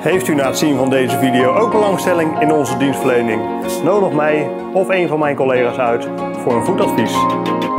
Heeft u na het zien van deze video ook belangstelling in onze dienstverlening? Nodig mij of een van mijn collega's uit voor een voetadvies. advies.